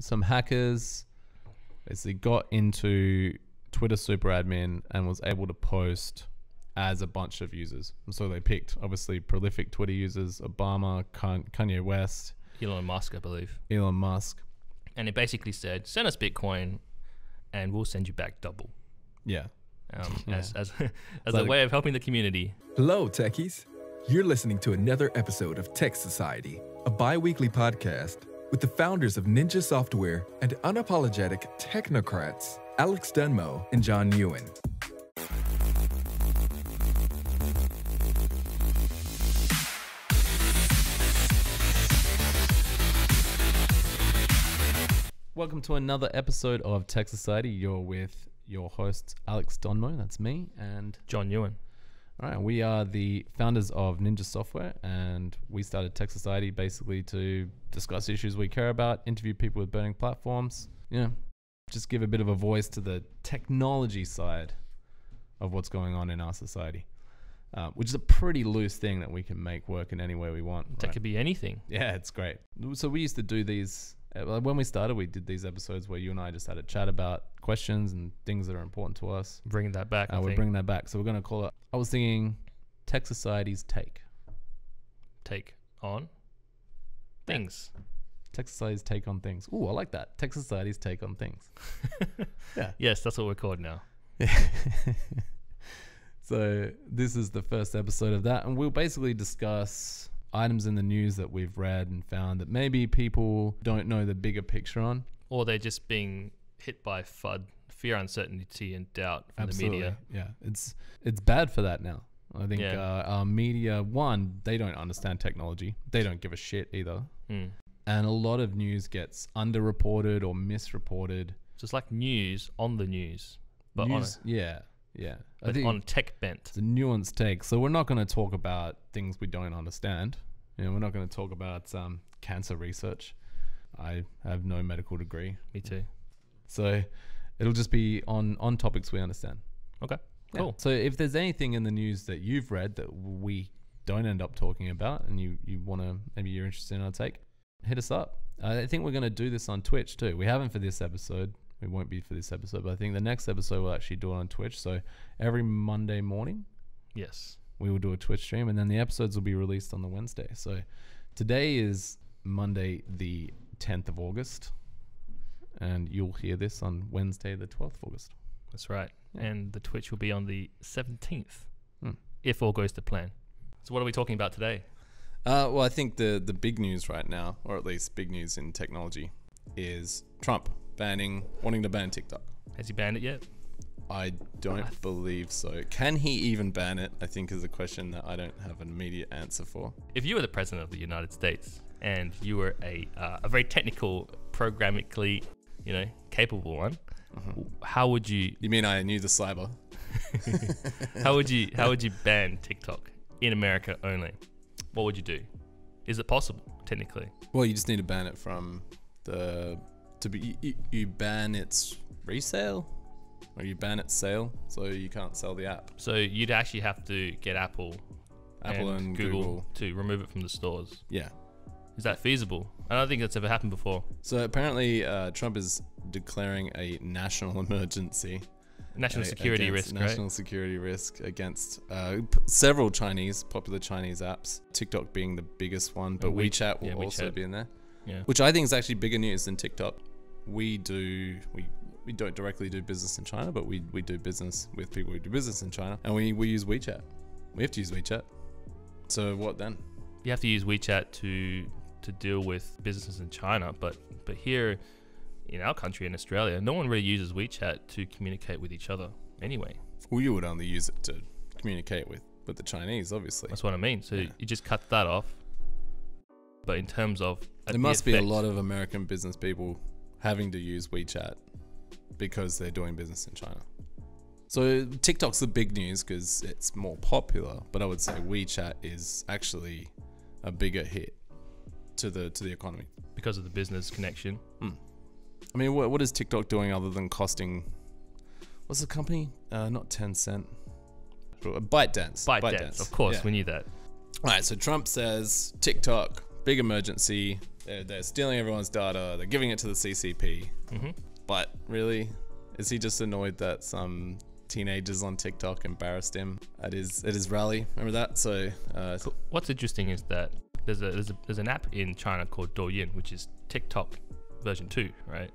some hackers basically got into Twitter super admin and was able to post as a bunch of users. And so they picked obviously prolific Twitter users, Obama, Kanye West, Elon Musk, I believe. Elon Musk. And it basically said, send us Bitcoin and we'll send you back double. Yeah. Um, Yeah. As, as, as Like- a way of helping the community. Hello, techies. You're listening to another episode of Tech Society, a bi weekly podcast with the founders of Ninja Software and unapologetic technocrats, Alex Dunmo and John Ewan. Welcome to another episode of Tech Society. You're with your hosts, Alex Donmo, that's me, and John Ewan. All right, we are the founders of Ninja Software, and we started Tech Society basically to discuss issues we care about, interview people with burning platforms, you know, just give a bit of a voice to the technology side of what's going on in our society, uh, which is a pretty loose thing that we can make work in any way we want. That right? could be anything. Yeah, it's great. So we used to do these when we started. We did these episodes where you and I just had a chat about questions and things that are important to us. Bringing that back. Uh, we're bringing that back. So we're gonna call it. I was thinking, Tech Society's take. Take on things. Tech Society's take on things. Ooh, I like that. Tech Society's take on things. Yeah. Yes, that's what we're called now. so this is the first episode of that, and we'll basically discuss items in the news that we've read and found that maybe people don't know the bigger picture on. Or they're just being hit by FUD, fear, uncertainty, and doubt from the media. Yeah, it's it's bad for that now. I think Yeah. uh, our media, one, they don't understand technology. They don't give a shit either. Mm. And a lot of news gets underreported or misreported. So it's like news on the news, but news, yeah, yeah. I on, think on tech bent. it's a nuanced take. So we're not going to talk about things we don't understand. You know, we're not going to talk about um, cancer research. I have no medical degree, Me too. so it'll just be on on topics we understand. Okay, Yeah. cool. So if there's anything in the news that you've read that we don't end up talking about and you, you want to, maybe you're interested in our take, hit us up. I think we're going to do this on Twitch too. We haven't for this episode. We won't be for this episode, but I think the next episode we'll actually do it on Twitch. So every Monday morning, Yes. we will do a Twitch stream and then the episodes will be released on the Wednesday. So today is Monday, the 10th of August, and you'll hear this on Wednesday, the 12th of August. That's right. Yeah. And the Twitch will be on the 17th, Hmm. if all goes to plan. So, what are we talking about today? Uh, well, I think the the big news right now, or at least big news in technology, is Trump banning, wanting to ban TikTok. Has he banned it yet? I don't believe so. Can he even ban it? I think is a question that I don't have an immediate answer for. If you were the president of the United States and you were a uh, a very technical, programmically, you know, capable one, Mm-hmm. how would you You mean I knew the cyber? how would you how would you ban TikTok in America only? What would you do? Is it possible technically? Well, you just need to ban it from the to be you, you ban its resale, or you ban its sale, so you can't sell the app. So you'd actually have to get Apple, Apple and, Google. to remove it from the stores. Yeah. Is that feasible? I don't think that's ever happened before. So apparently, uh, Trump is declaring a national emergency. National a- security risk, national right? security risk against uh, p- several Chinese popular Chinese apps. TikTok being the biggest one, but And We- WeChat will yeah, also WeChat. be in there, Yeah. which I think is actually bigger news than TikTok. We do we we don't directly do business in China, but we we do business with people who do business in China, and we we use WeChat. We have to use WeChat. So what then? You have to use WeChat to to deal with businesses in China, but but here in our country in Australia, no one really uses WeChat to communicate with each other anyway. Well, you would only use it to communicate with with the Chinese, obviously. That's what I mean. So Yeah. you just cut that off. But in terms of There must be a lot of American business people having to use WeChat because they're doing business in China. So TikTok's the big news because it's more popular, but I would say WeChat is actually a bigger hit to the to the economy. because of the business connection. I mean, what what is TikTok doing other than costing? What's the company? Uh, not Tencent. ByteDance. ByteDance, of course, Yeah. we knew that. All right, so Trump says TikTok, big emergency, they're, they're stealing everyone's data. They're giving it to the CCP. hmm But really, is he just annoyed that some teenagers on TikTok embarrassed him at his at his rally? Remember that? So uh, What's interesting is that there's a there's a there's an app in China called Douyin, which is TikTok version two, right?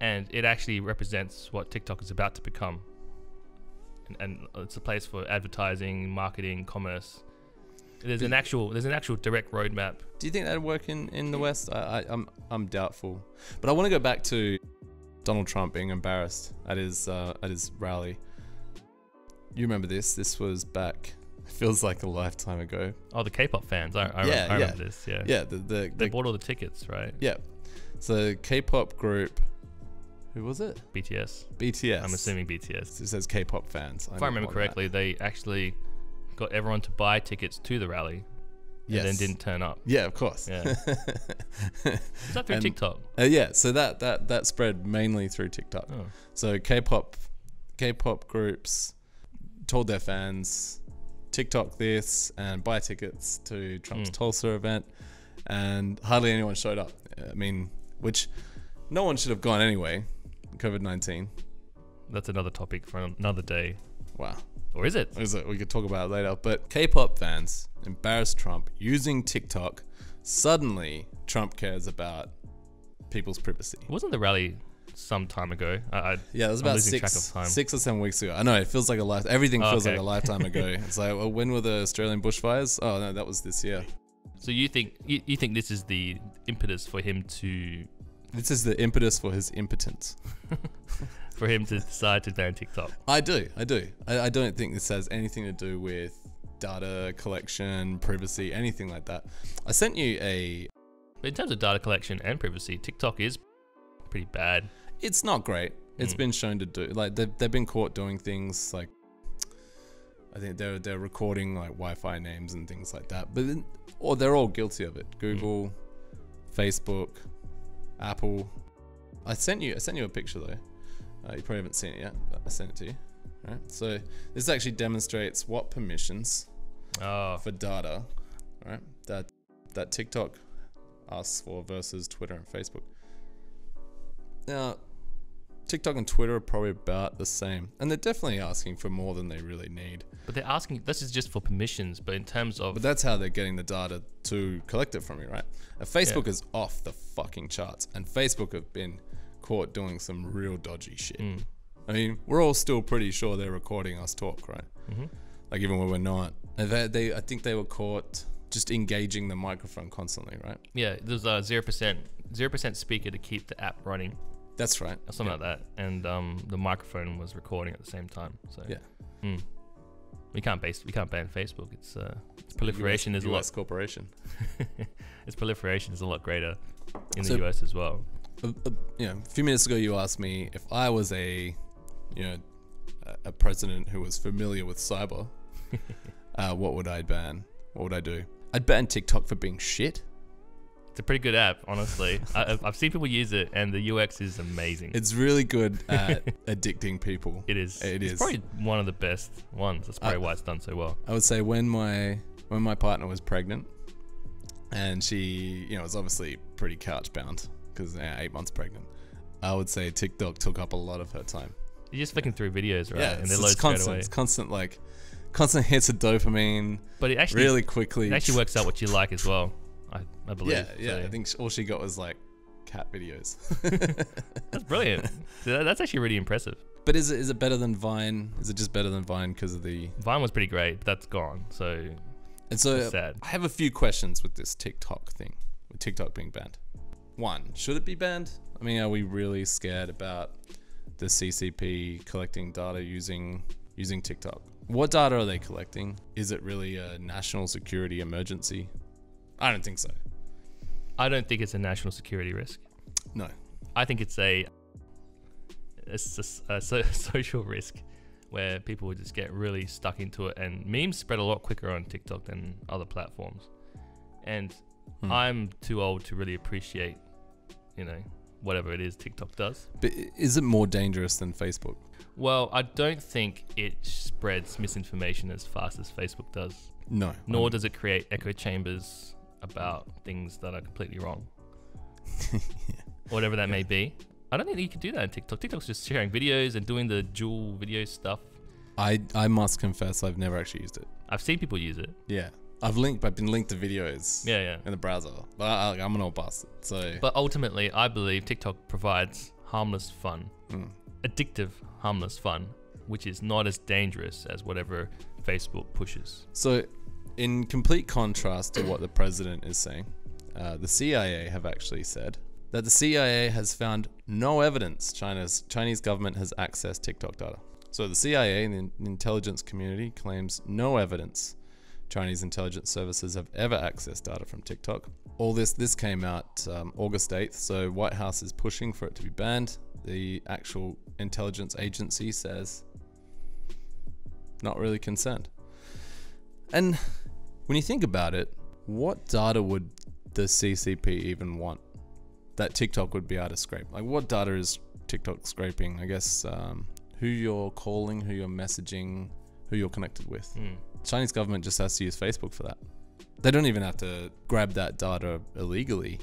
And it actually represents what TikTok is about to become. And, and it's a place for advertising, marketing, commerce. There's an actual there's an actual direct roadmap. Do you think that'd work in, in the West? I, I, I'm I'm doubtful. But I want to go back to Donald Trump being embarrassed at his uh, at his rally. You remember this? This was back. Feels like a lifetime ago. Oh, the K-pop fans. I, I, Yeah, I yeah. remember this. Yeah. Yeah, the the, They the bought all the tickets, right? yeah. So K-pop group. Who was it? BTS. BTS. I'm assuming BTS. It says K-pop fans. If I remember correctly, they actually got everyone to buy tickets to the rally yes. and then didn't turn up. Yeah, of course. Yeah. Is that through And- TikTok? Uh, yeah, so that that that spread mainly through TikTok. Oh. So K-pop, K-pop groups told their fans, TikTok this and buy tickets to Trump's Mm. Tulsa event, and hardly anyone showed up. I mean, which no one should have gone anyway. COVID nineteen. That's another topic for another day. Wow. Or is it? Is it- We could talk about it later. But K-pop fans embarrassed Trump using TikTok. Suddenly, Trump cares about people's privacy. Wasn't the rally some time ago? I, I, Yeah, it was about six, track of time. six or seven weeks ago. I know it feels like a life. Everything Oh, feels like a lifetime ago. it's like, well, when were the Australian bushfires? Oh no, that was this year. so you think you, you think this is the impetus for him to This is the impetus for his impotence. for him to decide to ban TikTok? I do, I do. I, I don't think this has anything to do with data collection, privacy, anything like that. I sent you a. But in terms of data collection and privacy, TikTok is pretty bad. It's not great. It's Mm. been shown to do like they've, they've been caught doing things like. I think they're they're recording like Wi-Fi names and things like that, but then, or they're all guilty of it. Google, Facebook, Apple. I sent you I sent you a picture though. Uh, you probably haven't seen it yet, but I sent it to you. Right. So this actually demonstrates what permissions Oh, for data, right? That that TikTok asks for versus Twitter and Facebook. Now, TikTok and Twitter are probably about the same, and they're definitely asking for more than they really need. but they're asking. This is just for permissions. But in terms of But that's how they're getting the data to collect it from you, right? And Facebook is off the fucking charts, and Facebook have been caught doing some real dodgy shit. Mm. I mean, we're all still pretty sure they're recording us talk, right? Mhm. Like even when we're not. They, they, I think they were caught just engaging the microphone constantly, right? yeah, there's a zero percent zero percent speaker to keep the app running That's right. or something like that, and um, the microphone was recording at the same time. So Yeah. Mm. We can't base we can't ban Facebook. It's uh, its proliferation US, is a lot. US corporation. its proliferation is a lot greater in So- the US as well. A, a, you know, a few minutes ago, you asked me if I was a, you know, a, president who was familiar with cyber, uh, what would I ban? What would I do? I'd ban TikTok for being shit. It's a pretty good app, honestly. I, I've- I've seen people use it, and the UX is amazing. It's really good at addicting people. it is. it it's is. probably one of the best ones. That's probably I- why it's done so well. I would say when my when my partner was pregnant, and she, you know, was obviously pretty couch bound because yeah, uh, eight months pregnant. I would say TikTok took up a lot of her time. You're just flicking through videos, right? Yeah, and it's, they it's load straight constant. away. It's constant, like constant hits of dopamine But it actually really quickly. it actually works out what you like as well. I, I believe. Yeah, yeah. So I think all she got was like cat videos. that's brilliant. That's actually really impressive. but is it is it better than Vine? Is it just better than Vine because of the? Vine was pretty great, but that's gone. So And so sad. I have a few questions with this TikTok thing, with TikTok being banned. One, should it be banned? I mean, are we really scared about the CCP collecting data using using TikTok? What data are they collecting? Is it really a national security emergency? I don't think so. I don't think it's a national security risk. No. I think it's a, it's a a so, social risk where people would just get really stuck into it, and memes spread a lot quicker on TikTok than other platforms. And Hmm. I'm too old to really appreciate, you know, whatever it is TikTok does. But is it more dangerous than Facebook? Well, I don't think it spreads misinformation as fast as Facebook does. No. Nor does it create echo chambers about things that are completely wrong. whatever that may be. I don't think you can do that on TikTok. TikTok's just sharing videos and doing the dual video stuff. I I must confess I've never actually used it. I've seen people use it. Yeah, I've linked. I've been linked to videos. Yeah, yeah. In the browser, but I, I'm an old bastard. So But ultimately, I believe TikTok provides harmless fun, Mm. addictive, harmless fun, which is not as dangerous as whatever Facebook pushes. So, in complete contrast to what the president is saying, uh, the CIA have actually said that the CIA has found no evidence China's Chinese government has accessed TikTok data. So the CIA and the intelligence community claims no evidence Chinese intelligence services have ever accessed data from TikTok. All this this came out um, August 8th, so White House is pushing for it to be banned. The actual intelligence agency says not really concerned. And when you think about it, what data would the CCP even want that TikTok would be able to scrape? Like, what data is TikTok scraping? I guess um, who you're calling, who you're messaging, who you're connected with. Mm. Chinese government just has to use Facebook for that. They don't even have to grab that data illegally.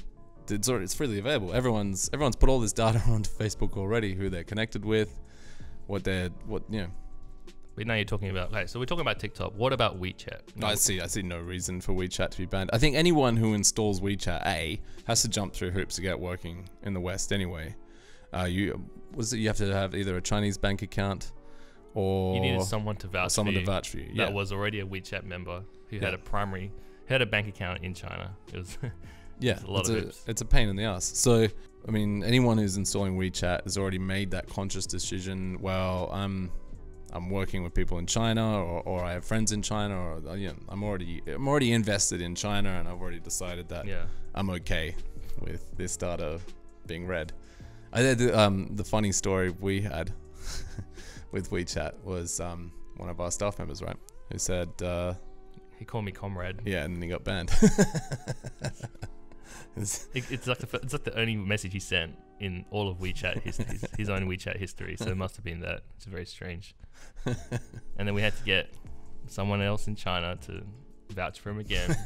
It's already, it's freely available. Everyone's everyone's put all this data onto Facebook already. Who they're connected with, what they're what you know. But now you're talking about, okay, so we're talking about TikTok. What about WeChat? I see. I see no reason for WeChat to be banned. I think anyone who installs WeChat a has to jump through hoops to get working in the West anyway. Uh, you was it you have to have either a Chinese bank account or You needed someone to vouch someone for to vouch for you. Yeah, that was already a WeChat member who had a primary, who had a bank account in China. It was yeah. it's a lot it's of a it's a pain in the ass. So I mean, anyone who's installing WeChat has already made that conscious decision. Well, I'm I'm working with people in China, or, or I have friends in China, or uh, you know, I'm already I'm already invested in China, and I've already decided that yeah. I'm okay with this data being read. I did um, the funny story we had with WeChat was um, one of our staff members, right, who said, uh, He called me comrade. yeah, and then he got banned. It's- it's like the it's like the only message he sent in all of WeChat his, his, his own WeChat history. So it must have been that. It's very strange. and then we had to get someone else in China to vouch for him again.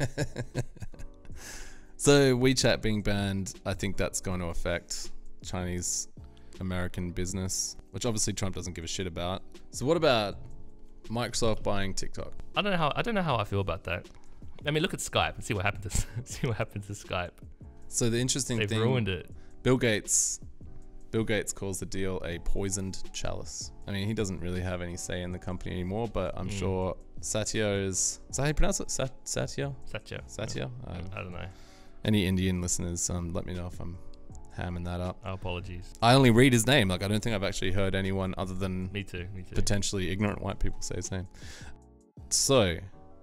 so WeChat being banned, I think that's going to affect Chinese American business, which obviously Trump doesn't give a shit about. So what about Microsoft buying TikTok? I don't know how I don't know how I feel about that. I mean, look at Skype and see what happened to see what happened to Skype. So the interesting They've thing, ruined it. Bill Gates Bill Gates calls the deal a poisoned chalice. I mean, he doesn't really have any say in the company anymore, but I'm Mm. sure Satya is. Is that how you pronounce it? Sat- Satya? Satya. Satya? I, Uh, I don't know. any Indian listeners, um, let me know if I'm hamming that up. Our apologies. I only read his name. Like, I don't think I've actually heard anyone other than Me too. Me too. potentially ignorant white people say his name. So,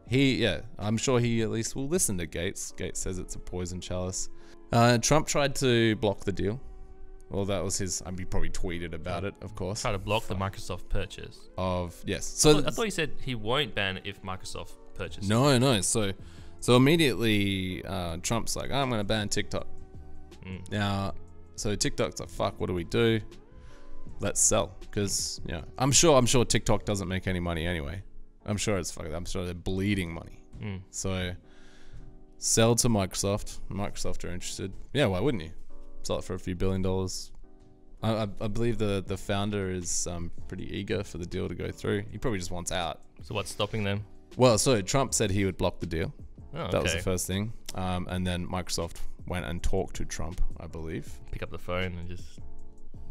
he, yeah, I'm sure he at least will listen to Gates. Gates says it's a poison chalice. Uh, Trump tried to block the deal. Well, that was his. I mean, he probably tweeted about it, of course. Try to block the Microsoft purchase. Of yes. I So thought, I thought he said he won't ban it if Microsoft purchases. no, no. So, so immediately, uh, Trump's like, I'm going to ban TikTok. Mm. Now, so TikTok's like, fuck, what do we do? Let's sell. Because, you know, I'm sure, I'm sure TikTok doesn't make any money anyway. I'm sure it's fucking, I'm sure they're bleeding money. Mm. So, sell to Microsoft. Microsoft are interested. Yeah, why wouldn't you? Sell it for a few billion dollars. I, I, I believe the, the founder is um, pretty eager for the deal to go through. He probably just wants out. So what's stopping them? Well, so Trump said he would block the deal. Oh, That was the first thing. Um, and then Microsoft went and talked to Trump, I believe. Pick up the phone and just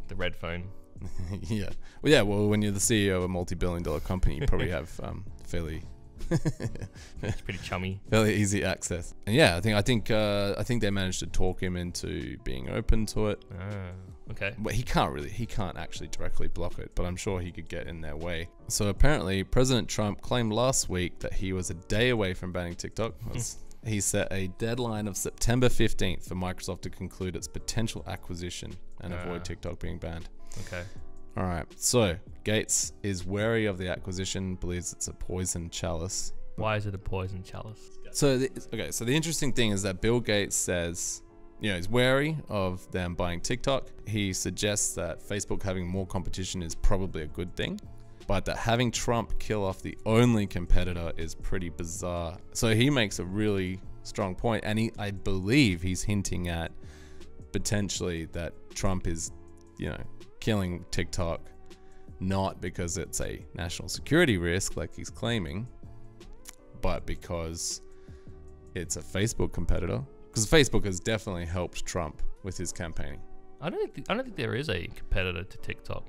the red phone. yeah. Well, yeah. Well, when you're the CEO of a multi-billion-dollar company, you probably have um, fairly, It's pretty chummy. fairly easy access. And yeah, I think I think uh, I think they managed to talk him into being open to it. Ah, okay. But he can't really, he can't actually directly block it. But I'm sure he could get in their way. So apparently, President Trump claimed last week that he was a day away from banning TikTok. That's- he set a deadline of September 15th for Microsoft to conclude its potential acquisition and Ah. avoid TikTok being banned. Okay. All right. So Gates is wary of the acquisition, believes it's a poison chalice. Why is it a poison chalice? So the, okay. So the interesting thing is that Bill Gates says, you know, he's wary of them buying TikTok. He suggests that Facebook having more competition is probably a good thing, but that having Trump kill off the only competitor is pretty bizarre. So he makes a really strong point, and he, I believe, he's hinting at potentially that Trump is, you know, killing TikTok not because it's a national security risk like he's claiming, but because it's a Facebook competitor. Because Facebook has definitely helped Trump with his campaigning. I don't think I don't think there is a competitor to TikTok.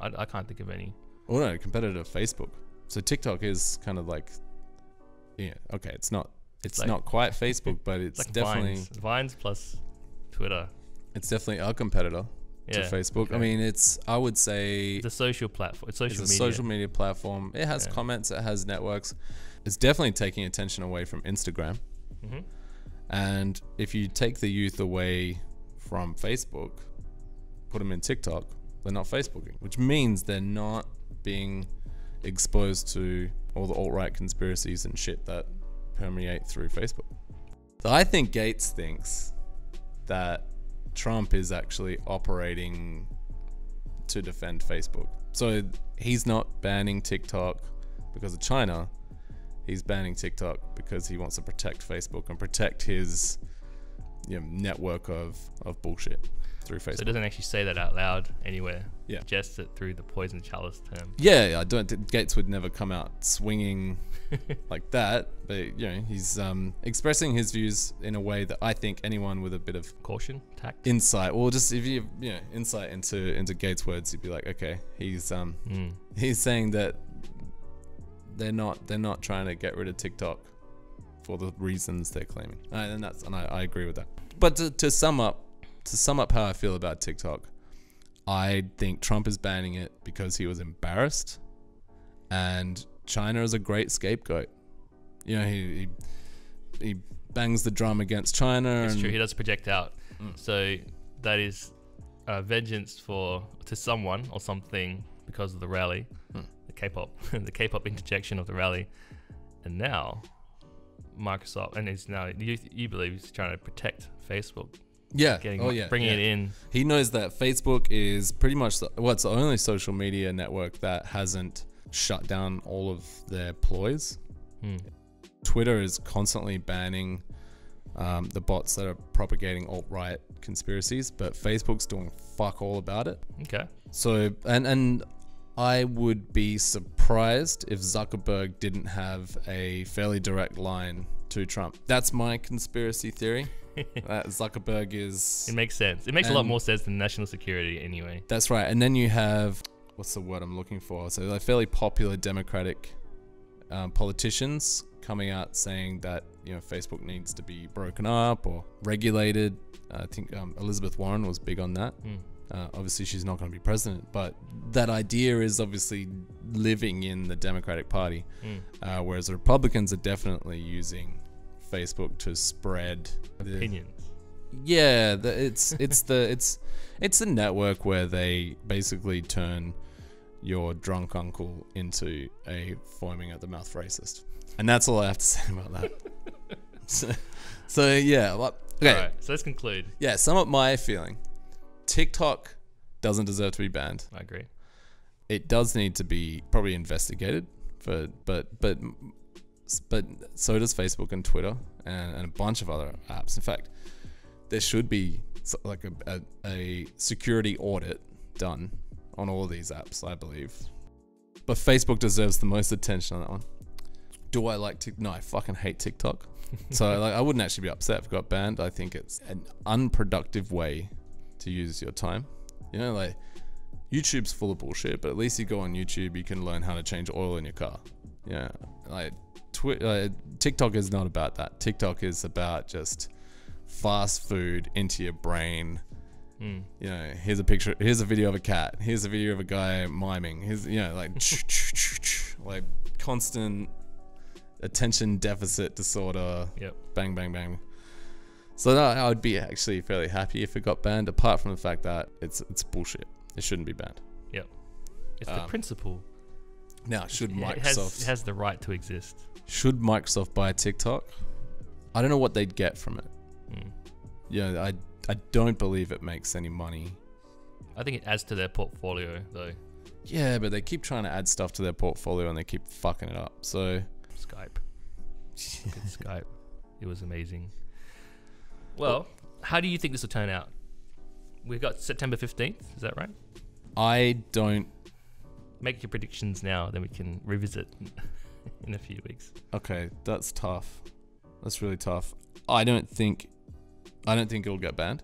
I, I can't think of any. Oh no, competitor to Facebook. So TikTok is kind of like, yeah, okay, it's not, it's Like- not quite Facebook, but it's It's like definitely, Vines, Vines plus Twitter. it's definitely a competitor Yeah, to Facebook. I mean, it's, I would say, It's a social platform. It's social it's a media. social media platform. It has Yeah. comments, it has networks. It's definitely taking attention away from Instagram. hmm And if you take the youth away from Facebook, put them in TikTok, they're not Facebooking, which means they're not being exposed to all the alt right conspiracies and shit that permeate through Facebook. So I think Gates thinks that Trump is actually operating to defend Facebook. So he's not banning TikTok because of China. He's banning TikTok because he wants to protect Facebook and protect his you know, network of, of bullshit through Facebook. So it doesn't actually say that out loud anywhere. Yeah. Just it through the poison chalice term. Yeah, I don't. Gates would never come out swinging like that, but you know, he's um, expressing his views in a way that I think anyone with a bit of Caution, tact. insight, or just if you you know insight into into Gates' words, you'd be like, okay, he's um Mm. he's saying that they're not they're not trying to get rid of TikTok for the reasons they're claiming, and that's and I, I agree with that. But to, to sum up, to sum up how I feel about TikTok, I think Trump is banning it because he was embarrassed, and China is a great scapegoat. You know, he he, he bangs the drum against China. It's and true. He does project out. Mm. So that is uh, vengeance for to someone or something because of the rally, Hmm. the K-pop, the K-pop interjection of the rally, and now Microsoft and it's now you, you believe he's trying to protect Facebook, yeah, getting oh yeah, bringing yeah. it in. He knows that Facebook is pretty much the, well, it's the only social media network that hasn't shut down all of their ploys. Hmm. Twitter is constantly banning um, the bots that are propagating alt right conspiracies, but Facebook's doing fuck all about it. Okay. So, and and I would be surprised if Zuckerberg didn't have a fairly direct line to Trump. That's my conspiracy theory. that Zuckerberg is It makes sense. It makes a lot more sense than national security anyway. That's right. And then you have what's the word I'm looking for? So like fairly popular Democratic um, politicians coming out saying that you know Facebook needs to be broken up or regulated. I think um, Elizabeth Warren was big on that. Hmm. Uh, obviously, she's not going to be president, but that idea is obviously living in the Democratic Party, Hmm. uh, whereas the Republicans are definitely using Facebook to spread the- Opinions. yeah, the, it's it's the it's it's the network where they basically turn your drunk uncle into a foaming at the mouth racist, and that's all I have to say about that. so, so yeah, well, okay, All right. So let's conclude. yeah. Sum up my feeling: TikTok doesn't deserve to be banned. I agree. It does need to be probably investigated, for but but but so does Facebook and Twitter and, and a bunch of other apps. In fact, there should be like a, a, a security audit done on all these apps, I believe. But Facebook deserves the most attention on that one. Do I like TikTok? No, I fucking hate TikTok. so like, I wouldn't actually be upset if it got banned. I think it's an unproductive way to use your time. You know, like YouTube's full of bullshit, but at least you go on YouTube, you can learn how to change oil in your car. Yeah, like Twi- uh, TikTok is not about that. TikTok is about just fast food into your brain. Hmm. You know, here's a picture, here's a video of a cat, here's a video of a guy miming. Here's you know, like like constant attention deficit disorder. Yep. Bang, bang, bang. So that, I would be actually fairly happy if it got banned. Apart from the fact that it's it's bullshit. It shouldn't be banned. Yep. It's the Um, principle. Now, should It Microsoft has, it has the right to exist. Should Microsoft buy TikTok? I don't know what they'd get from it. Hmm. Yeah, I I don't believe it makes any money. I think it adds to their portfolio though. Yeah, but they keep trying to add stuff to their portfolio and they keep fucking it up. So Skype. Skype. It was amazing. Well, how do you think this will turn out? we've got September 15th. Is that right? I don't. Make your predictions now, then we can revisit in a few weeks. Okay, that's tough. That's really tough. I don't think. I don't think it'll get banned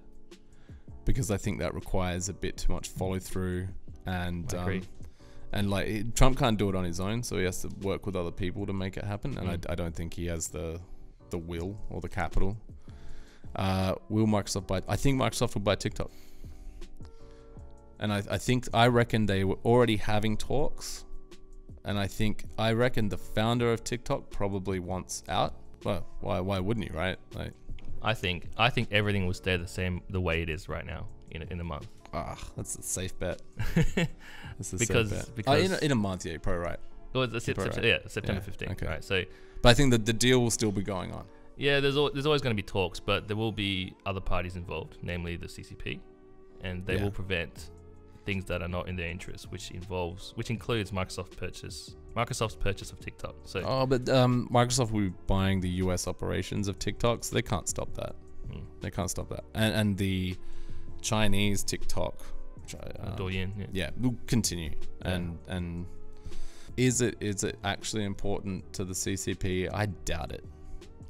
because I think that requires a bit too much follow through and I agree. um, and like Trump can't do it on his own, so he has to work with other people to make it happen. And Mm. I, I don't think he has the the will or the capital. Uh, will Microsoft buy? I think Microsoft will buy TikTok. And I, I think I reckon they were already having talks, and I think I reckon the founder of TikTok probably wants out. Well, why why wouldn't he, right? Like, I think I think everything will stay the same the way it is right now in a, in a month. ah, that's a safe bet. That's a Because- safe bet. because- oh, in, a, in a month, yeah, you're probably right. Well, it's Sep- right. yeah, September Yeah, 15th. okay. Right. So But I think that the deal will still be going on. yeah, there's al- there's always going to be talks, but there will be other parties involved, namely the CCP, and they Yeah. will prevent things that are not in their interest, which involves which includes Microsoft purchase Microsoft's purchase of TikTok. So Oh, but um, Microsoft will be buying the US operations of TikTok, so they can't stop that. mm, They can't stop that. And and the Chinese TikTok, which I, uh, um, Douyin, yeah. yeah, will continue. And and is it is it actually important to the CCP? I doubt it.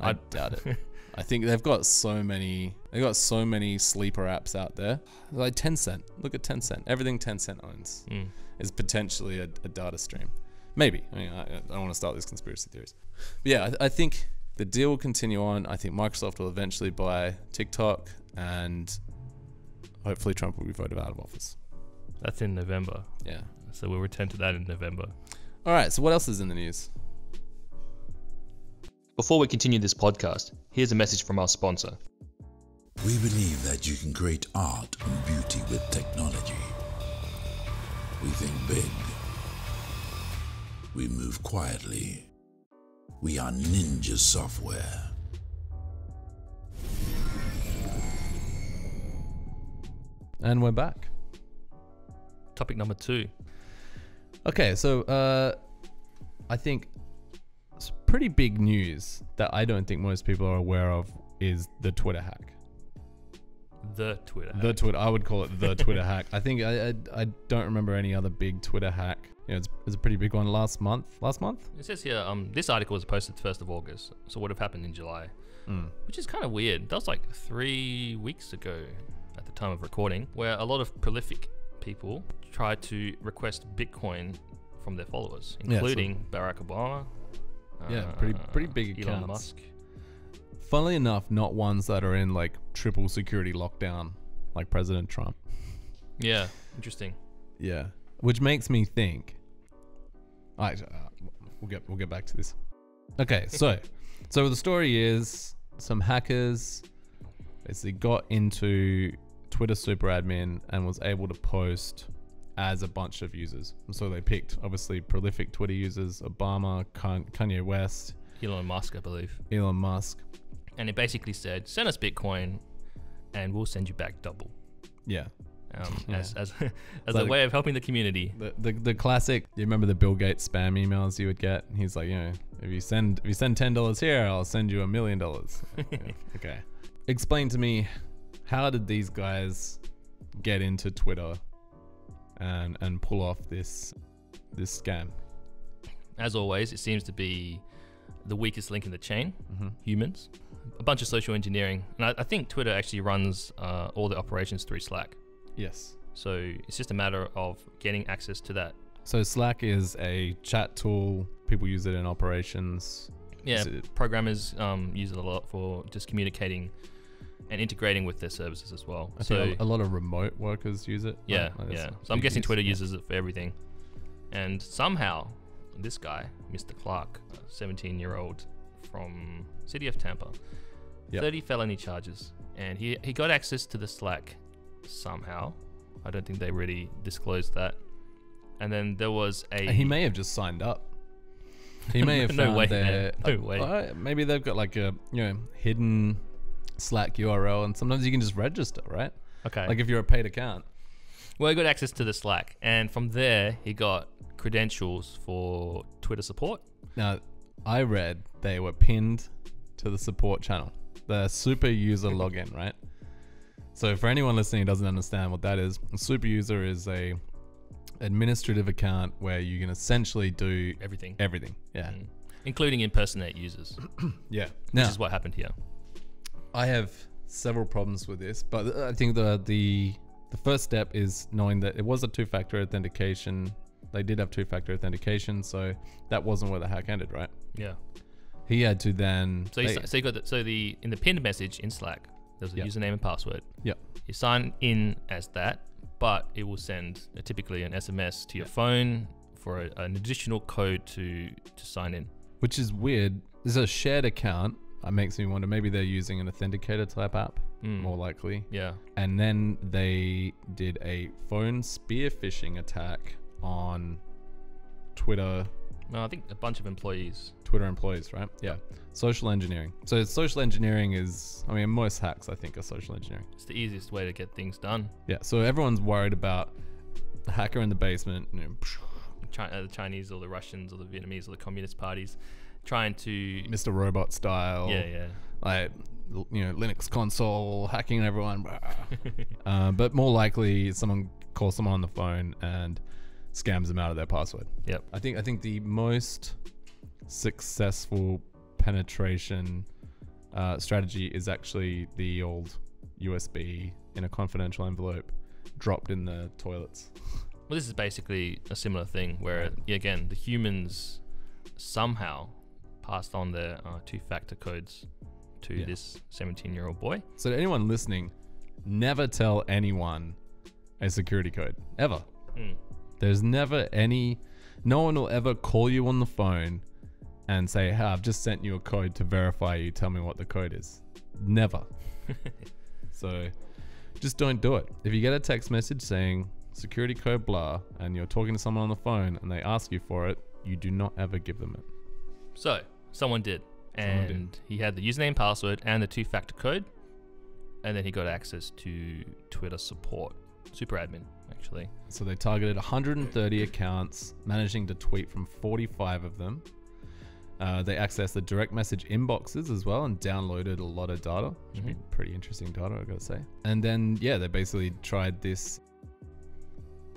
I I- doubt it. I think they've got so many. They've got so many sleeper apps out there. Like Tencent. Look at Tencent. Everything Tencent owns Mm. is potentially a, a data stream. Maybe. I mean, I, I don't want to start these conspiracy theories. But yeah, I, I think the deal will continue on. I think Microsoft will eventually buy TikTok, and hopefully Trump will be voted out of office. That's in November. Yeah. So we'll return to that in November. All right. So what else is in the news? Before we continue this podcast, here's a message from our sponsor. We believe that you can create art and beauty with technology. We think big. We move quietly. We are Ninja Software. And we're back. Topic number two. Okay, so uh, I think it's pretty big news that I don't think most people are aware of is the Twitter hack. The Twitter. The. Twitter, I would call it the Twitter hack. I think I, I I don't remember any other big Twitter hack. You know, it's, it's a pretty big one last month. Last month? It says here, um, this article was posted first of August, so what would have happened in July, which is kind of weird. That was like three weeks ago at the time of recording, where a lot of prolific people tried to request Bitcoin from their followers, Yeah, including Barack Obama. Yeah, pretty- pretty uh, big Elon accounts. Musk. Funnily enough, not ones that are in like triple security lockdown, like President Trump. Yeah, interesting. Yeah, which makes me think. I, uh, we'll get we'll get back to this. Okay, so so the story is some hackers basically got into Twitter super admin and was able to post as a bunch of users. And so they picked obviously prolific Twitter users: Obama, Kanye West, Elon Musk, I believe. Elon Musk. And it basically said, send us Bitcoin and we'll send you back double. Yeah, Um, Yeah. As, as, as Like- a way of helping the community. the, the the classic. You remember the Bill Gates spam emails you would get? He's like, you know, if you send if you send ten dollars here, I'll send you a million dollars. Okay. Explain to me, how did these guys get into Twitter and and pull off this this scam? As always, it seems to be the weakest link in the chain Mm-hmm. humans. A bunch of social engineering. And I, I think Twitter actually runs uh, all the operations through Slack. Yes. So it's just a matter of getting access to that. So Slack is a chat tool. People use it in operations. Yeah, it- programmers um, use it a lot for just communicating and integrating with their services as well. I so a, lot of remote workers use it. Yeah, Like, yeah. So I'm guessing Twitter uses it for everything. And somehow, this guy, Mr. Clark, 17 year old from city of Tampa, Yep. 30 felony charges, and he he got access to the Slack somehow. I don't think they really disclosed that. And then there was a He may have just signed up. He may have No found way, their man. No way. uh, maybe they've got like a you know hidden Slack URL, and sometimes you can just register, right? okay. Like if you're a paid account. Well, he got access to the Slack, and from there he got credentials for Twitter support. Now, I read they were pinned to the support channel, the super user login, right? So for anyone listening who doesn't understand what that is, a super user is a administrative account where you can essentially do Everything. everything. Yeah. Mm. Including impersonate users, which Yeah. Now, is what happened here. I have several problems with this, but I think the the the first step is knowing that it was a two-factor authentication. They did have two-factor authentication, so that wasn't where the hack ended, right? Yeah. He had to then. So you, so you got the, so the in the pinned message in Slack, there's a Yeah. username and password. Yep. You sign in as that, but it will send uh, typically an SMS to your phone for a, an additional code to to sign in. which is weird. There's a shared account. It makes me wonder. Maybe they're using an authenticator type app, Mm. more likely. Yeah. And then they did a phone spear phishing attack on Twitter No, I think a bunch of employees. Twitter employees, right? Yeah. Social engineering. So social engineering is, I mean, most hacks I think are social engineering. It's the easiest way to get things done. Yeah. So everyone's worried about the hacker in the basement. You know, Chi- uh, the Chinese or the Russians or the Vietnamese or the communist parties trying to. Mr. Robot style. Yeah, yeah. Like, you know, Linux console hacking everyone. uh, but more likely, someone calls someone on the phone and scams them out of their password. Yep. I think I think the most successful penetration uh, strategy is actually the old USB in a confidential envelope dropped in the toilets. Well, this is basically a similar thing where, Right. again, the humans somehow passed on their uh, two-factor codes to Yeah. this 17-year-old boy. So to anyone listening, never tell anyone a security code ever. Mm. There's never any. No one will ever call you on the phone and say, "Hey, I've just sent you a code to verify you. Tell me what the code is." Never. so, just don't do it. If you get a text message saying security code blah, and you're talking to someone on the phone and they ask you for it, you do not ever give them it. So someone did, Someone and did. he had the username, password, and the two-factor code, and then he got access to Twitter support, super admin, actually. So they targeted 130 accounts, managing to tweet from 45 of them. Uh, they accessed the direct message inboxes as well and downloaded a lot of data. Be Mhm. pretty interesting data, I gotta say. And then yeah, they basically tried this,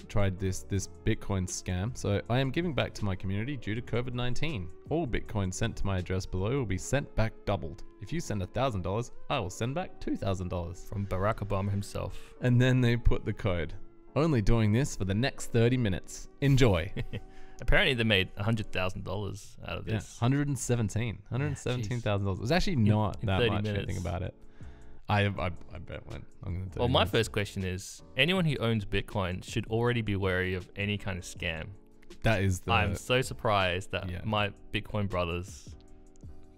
tried this this Bitcoin scam. So I am giving back to my community due to COVID 19. All Bitcoin sent to my address below will be sent back doubled. If you send thousand dollars, I will send back two thousand dollars. From Barack Obama himself. And then they put the code. Only doing this for the next 30 minutes. Enjoy. Apparently, they made $100,000 out of Yeah, this. 117, 117,000 dollars. It was actually not in that 30 much. Anything minutes. about it. I I, I bet went. I'm gonna Well, my this. first question is anyone who owns Bitcoin should already be wary of any kind of scam. That is the. I'm so surprised that yeah. my Bitcoin brothers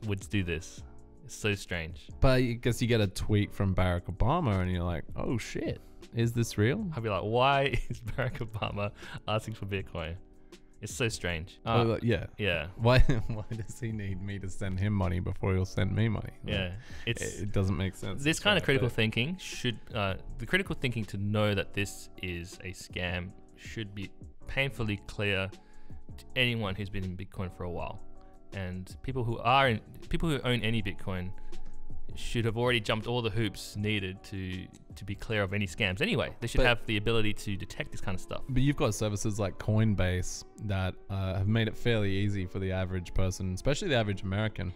would do this. It's so strange. but I guess you get a tweet from Barack Obama, and you're like, oh shit, is this real? I'd be like, why is Barack Obama asking for Bitcoin? It's so strange. Uh, yeah. yeah, Why why does he need me to send him money before he'll send me money? Like, yeah. It, It's it doesn't make sense. this kind of critical thinking should uh, the critical thinking to know that this is a scam should be painfully clear to anyone who's been in Bitcoin for a while, and people who are in people who own any Bitcoin should have already jumped all the hoops needed to to be clear of any scams. Anyway, they should But- have the ability to detect this kind of stuff. But you've got services like Coinbase that uh, have made it fairly easy for the average person, especially the average American,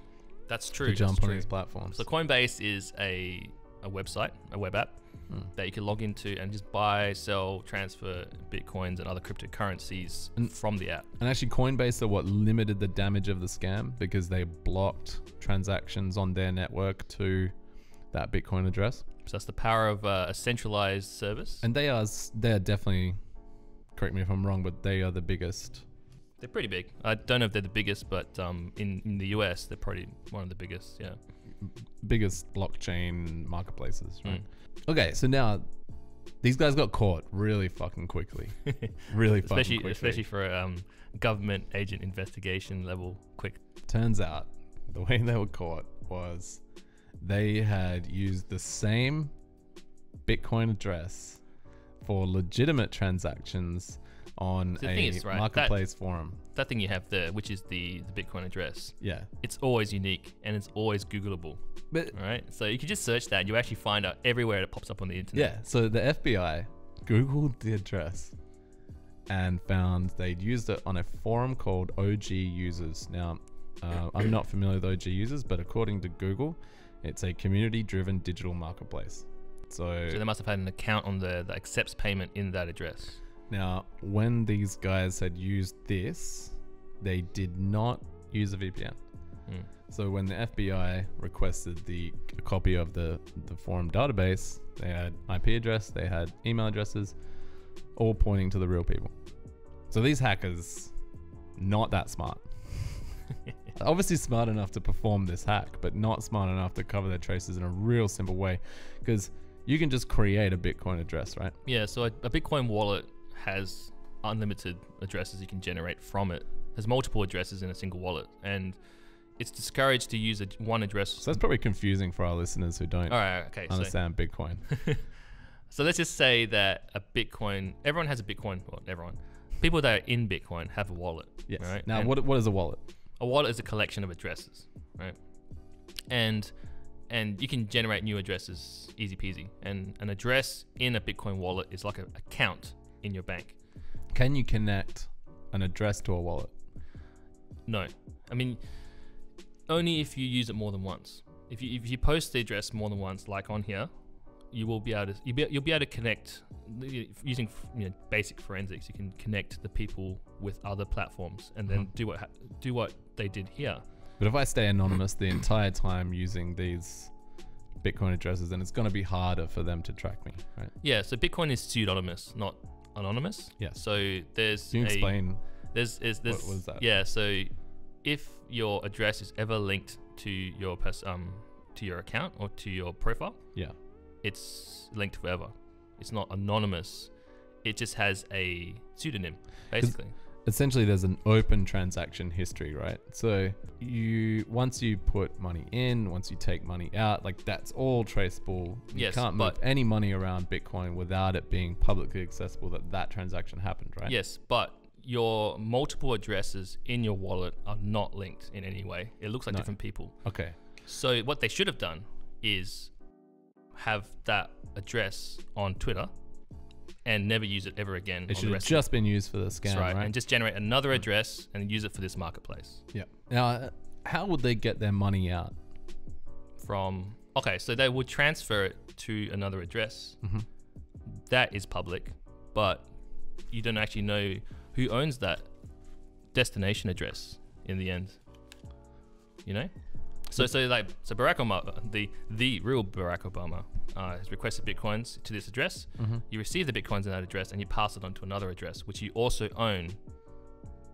That's true. to that's jump on true. these platforms. So Coinbase is a a website, a web app Hmm. that you can log into and just buy, sell, transfer bitcoins and other cryptocurrencies And- from the app. And actually, Coinbase are what limited the damage of the scam because they blocked transactions on their network to that Bitcoin address. So that's the power of uh, a centralized service. And they are they're definitely, correct me if I'm wrong, but they are the biggest. they're pretty big. I don't know if they're the biggest, but um, in, in the US, they're probably one of the biggest. Yeah. Biggest blockchain marketplaces, right? Mm. Okay, so now these guys got caught really fucking quickly. Really fucking especially quickly. especially for a um, government agent investigation level quick. Turns out the way they were caught was they had used the same Bitcoin address for legitimate transactions on a is, right, that- marketplace forum. That thing you have there, which is the, the Bitcoin address, Yeah. it's always unique and it's always Googleable, But right? So you can just search that and you actually find out everywhere it pops up on the internet. yeah, so the FBI Googled the address and found they'd used it on a forum called OG Users. Now, uh, I'm not familiar with OG Users, but according to Google, it's a community driven digital marketplace. So, So they must have had an account on there that accepts payment in that address. now, when these guys had used this, they did not use a VPN. Mm. So when the FBI requested the a copy of the the forum database, they had IP address, they had email addresses, all pointing to the real people. So these hackers, not that smart. Obviously smart enough to perform this hack, but not smart enough to cover their traces in a real simple way, because you can just create a Bitcoin address, right? Yeah, so a, a Bitcoin wallet has unlimited addresses you can generate from it. There's multiple addresses in a single wallet, and it's discouraged to use a, one address. So that's probably confusing for our listeners who don't All right, okay. So, understand Bitcoin. so let's just say that a Bitcoin, everyone has a Bitcoin, well, everyone, people that are in Bitcoin have a wallet. Yes. Right? Now, And what what is a wallet? a wallet is a collection of addresses, right? And and you can generate new addresses easy peasy. And an address in a Bitcoin wallet is like an account in your bank. Can you connect an address to a wallet? No, I mean only if you use it more than once. If you if you post the address more than once, like on here, you will be able to you'll be, you'll be able to connect using you know basic forensics. You can connect the people with other platforms and then Mhm. do what do what they did here. But if I stay anonymous the entire time using these Bitcoin addresses, then it's going to be harder for them to track me, right? Yeah, so Bitcoin is pseudonymous, not anonymous. Yeah. So there's Can you explain? There's is there's what is that? yeah. So if your address is ever linked to your pers- um to your account or to your profile, Yeah. it's linked forever. It's not anonymous. It just has a pseudonym, basically. Essentially, there's an open transaction history, right? So you once you put money in, once you take money out, like that's all traceable. You Yes, can't move but- any money around Bitcoin without it being publicly accessible that that transaction happened, right? Yes, but your multiple addresses in your wallet are not linked in any way. It looks like No. different people. Okay. So what they should have done is have that address on Twitter and never use it ever again. It should have just been used for the scam, right? right, and just generate another address and use it for this marketplace. yeah. Now, uh, how would they get their money out? From okay, so they would transfer it to another address. Mhm. That is public, but you don't actually know who owns that destination address in the end. You know. So, so like, so Barack Obama, the the real Barack Obama, uh, has requested bitcoins to this address. You receive the bitcoins in that address, and you pass it on to another address, which you also own,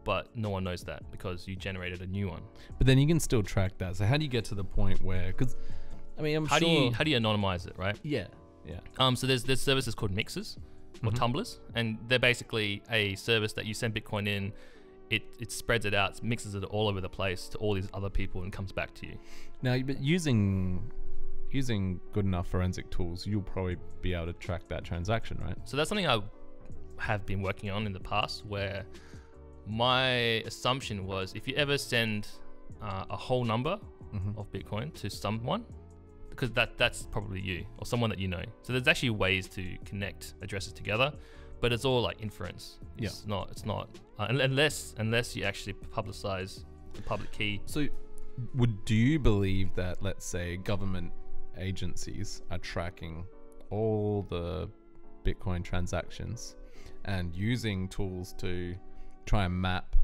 but no one knows that because you generated a new one. But then you can still track that. So how do you get to the point where? Because, I mean, I'm How sure. do you how do you anonymize it, right? yeah. Yeah. Um, so there's there's services called mixers or Mhm. tumblers, and they're basically a service that you send Bitcoin in. It, it spreads it out, mixes it all over the place to all these other people, and comes back to you. Now, but using using good enough forensic tools, you'll probably be able to track that transaction, right? So that's something I have been working on in the past, where my assumption was if you ever send uh, a whole number Mhm. of Bitcoin to someone, because that that's probably you or someone that you know. So there's actually ways to connect addresses together, but it's all like inference. Yeah. It's not. It's not uh, unless unless you actually publicize the public key. So, would do you believe that, let's say, government agencies are tracking all the Bitcoin transactions and using tools to try and map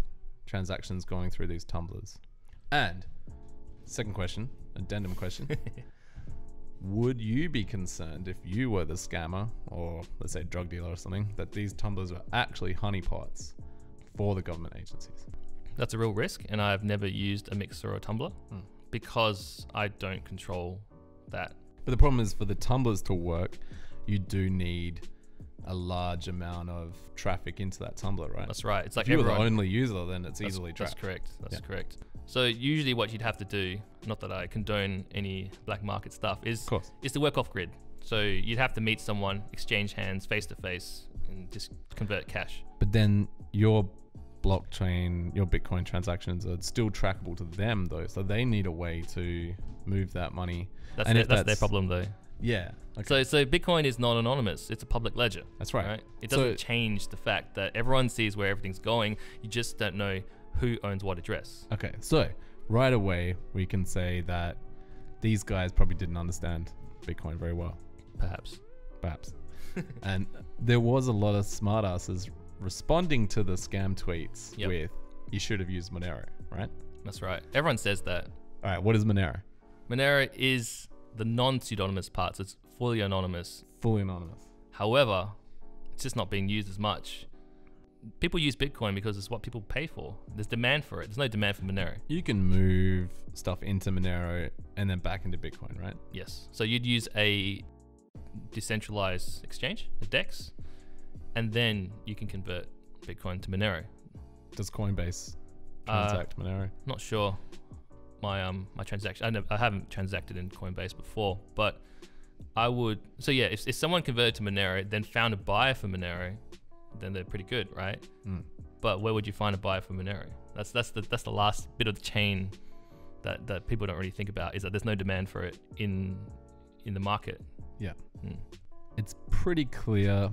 transactions going through these tumblers? And second question, addendum question. Would you be concerned if you were the scammer or let's say drug dealer or something that these tumblers were actually honeypots for the government agencies? That's a real risk, and I've never used a mixer or a tumbler Hmm. because I don't control that. But the problem is for the tumblers to work, you do need a large amount of traffic into that tumbler, right? That's right. It's like if you're the only user, then it's That's- easily That's correct. That's Yeah. correct. So usually, what you'd have to do, not that I condone any black market stuff, is is to work off grid. So you'd have to meet someone, exchange hands face to face, and just convert cash. But then your blockchain, your Bitcoin transactions are still trackable to them though, so they need a way to move that money. That's, And their, if that's their problem, though. Yeah. Okay. So, so Bitcoin is not anonymous. It's a public ledger. That's right. right? It doesn't change the fact that everyone sees where everything's going. You just don't know who owns what address. Okay, so right away we can say that these guys probably didn't understand Bitcoin very well, Perhaps. perhaps. and there was a lot of smartasses responding to the scam tweets Yep. with "You should have used Monero," right? That's right. Everyone says that. All right, what is Monero? Monero is the non-pseudonymous parts it's fully anonymous. Fully anonymous. However, it's just not being used as much. People use Bitcoin because it's what people pay for. There's demand for it. There's no demand for Monero. You can move stuff into Monero and then back into Bitcoin, right? Yes. So you'd use a decentralized exchange, a DEX, and then you can convert Bitcoin to Monero. Does Coinbase Uh, Monero? Not sure my um my transaction. I, never, I haven't transacted in Coinbase before, but I would. So yeah, if, if someone converted to Monero, then found a buyer for Monero, then they're pretty good, right? Mm. But where would you find a buyer for Monero? That's that's the that's the last bit of the chain that that people don't really think about is that there's no demand for it in in the market. Yeah. Mm. It's pretty clear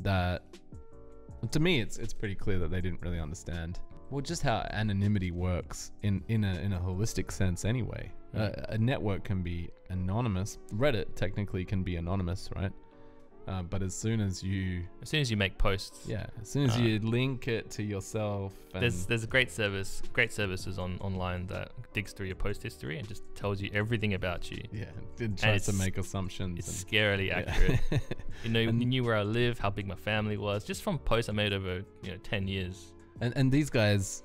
that to me it's it's pretty clear that they didn't really understand well just how anonymity works in in a in a holistic sense anyway. Uh, a network can be anonymous. Reddit technically can be anonymous, right? Uh, but as soon as you As soon as you make posts, yeah, as soon as Uh, you link it to yourself and There's there's a great service, great services on online that digs through your post history and just tells you everything about you. yeah, it tries to make assumptions. It's and- scarily yeah. accurate. you know, And- you knew where I live, how big my family was, just from posts I made over you know ten years. And and these guys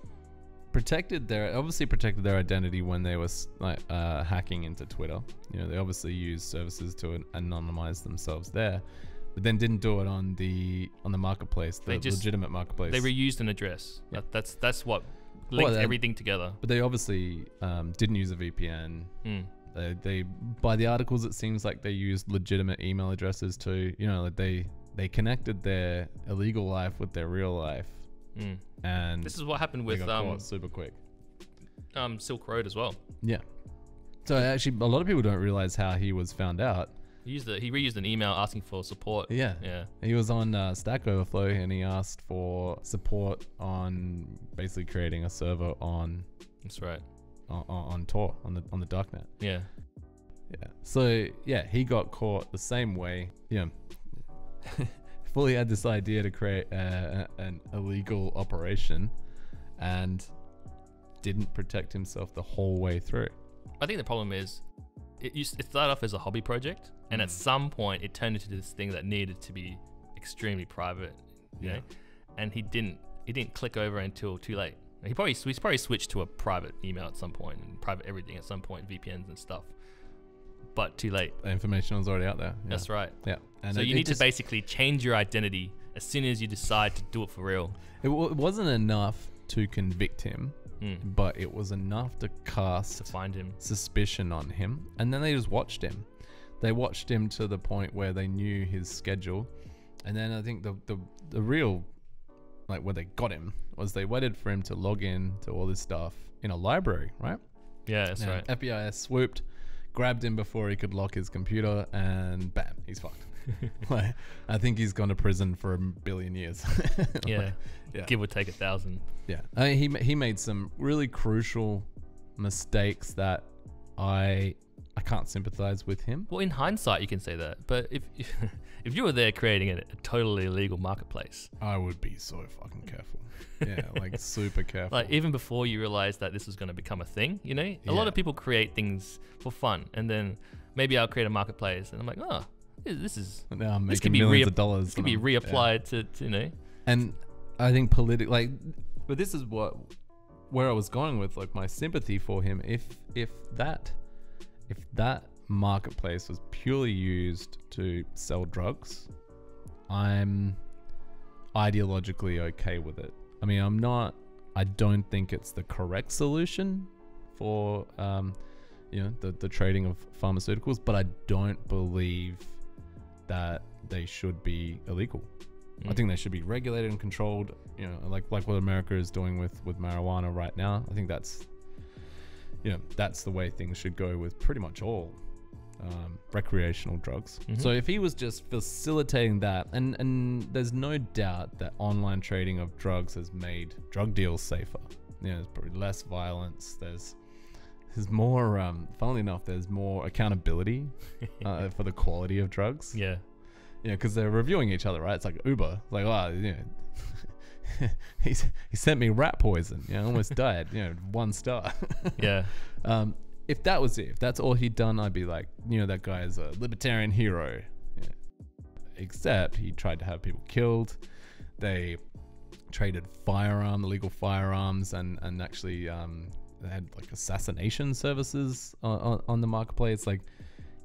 protected their obviously protected their identity when they were like uh, hacking into Twitter. You know, they obviously used services to anonymize themselves there, but then didn't do it on the on the marketplace, the They just- legitimate marketplace. They reused an address. Yeah. That, that's that's what linked then- everything together. but they obviously um, didn't use a VPN. Mm. They, they by the articles it seems like they used legitimate email addresses too. You know, like they they connected their illegal life with their real life, Mm. and This is what happened with got um, super quick. um Silk Road as well. Yeah. So actually, a lot of people don't realize how he was found out. He used a, he reused an email asking for support. Yeah. Yeah. He was on uh, Stack Overflow and he asked for support on basically creating a server on That's right. on, on Tor on the on the darknet. Yeah. Yeah. So yeah, he got caught the same way. Yeah. Fully had this idea to create uh, a, an illegal operation, and didn't protect himself the whole way through. I think the problem is it used it started off as a hobby project, and at Mm. some point it turned into this thing that needed to be extremely private. Yeah. know? and he didn't he didn't click over until too late. He probably he's probably switched to a private email at some point and private everything at some point, VPNs and stuff. But too late. The information was already out there. Yeah. That's right. Yeah. And so it- you need just- to basically change your identity as soon as you decide to do it for real. It, w- it wasn't enough to convict him, Mm. but it was enough to To cast find him. suspicion on him. And then they just watched him. They watched him to the point where they knew his schedule. And then I think the, the, the real, like where they got him, was they waited for him to log in to all this stuff in a library, right? Yeah, that's right. FBI swooped, grabbed him before he could lock his computer, and bam, he's fucked. like, I think he's gone to prison for a billion years. Yeah. Like, yeah. Give or take a thousand. Yeah, I mean, he he made some really crucial mistakes that I I can't sympathize with him. Well, in hindsight, you can say that, but if if you were there creating a, a totally illegal marketplace, I would be so fucking careful. Yeah, like super careful. like even before you realized that this was going to become a thing, you know, a lot of people create things for fun, and then maybe I'll create a marketplace, and I'm like, oh, this is now I'm this could be millions rea- of dollars. this could be I'm- yeah. reapplied to, to you know, And I think politic like, but this is what where I was going with like my sympathy for him. If if that if that marketplace was purely used to sell drugs, I'm ideologically okay with it. I mean, I'm not. I don't think it's the correct solution for um, you know the the trading of pharmaceuticals, but I don't believe that they should be illegal. I Mm. think they should be regulated and controlled. You know, like like what America is doing with with marijuana right now. I think that's, you know, that's the way things should go with pretty much all um, recreational drugs. Mhm. So if he was just facilitating that, and and there's no doubt that online trading of drugs has made drug deals safer. You know, there's probably less violence. There's there's more. Um, funnily enough, there's more accountability uh, for the quality of drugs. Yeah. Yeah, because they're reviewing each other, right? It's like Uber. It's like, oh, you know, he's, he sent me rat poison. You know, I almost died. You know, one star. Yeah. Um, if that was it, if that's all he'd done, I'd be like, you know, that guy is a libertarian hero. Yeah. Except he tried to have people killed. They traded firearm, illegal firearms, and and actually um, they had like assassination services on, on, on the marketplace. Like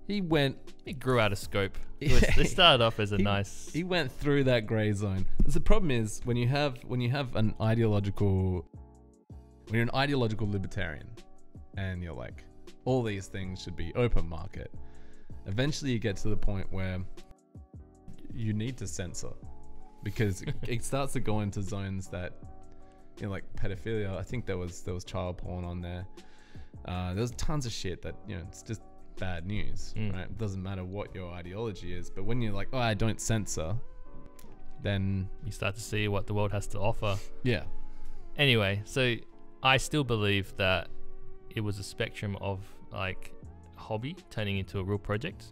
he went he grew out of scope. It, was, Yeah. it started off as a He- nice. He went through that gray zone. The problem is when you have when you have an ideological when you're an ideological libertarian and you're like all these things should be open market. Eventually you get to the point where you need to censor because it, starts to go into zones that you know like pedophilia. I think there was there was child porn on there. Uh, there's tons of shit that you know it's just bad news, Mm. right? It doesn't matter what your ideology is, but when you're like, oh, I don't censor, then you start to see what the world has to offer. yeah, Anyway, so I still believe that it was a spectrum of like hobby turning into a real project.